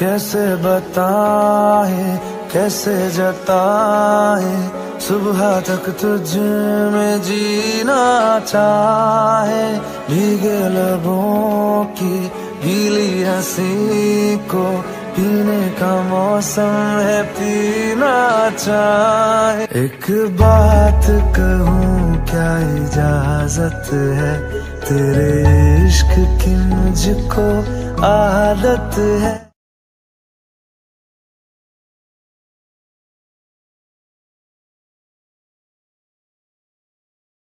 कैसे बताए, कैसे जताए, सुबह तक तुझ में जीना चाहे, भीगे लबों की गीली हँसी को पीने का मौसम है पीना चाहे। एक बात कहूँ, क्या इजाज़त है? तेरे इश्क की मुझको आदत है।